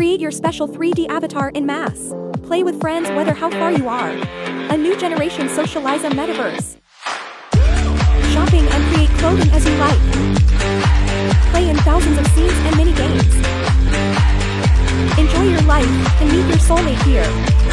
Create your special 3D avatar in mass. Play with friends whether how far you are. A new generation socialize a metaverse. Shopping and create clothing as you like. Play in thousands of scenes and mini games. Enjoy your life and meet your soulmate here.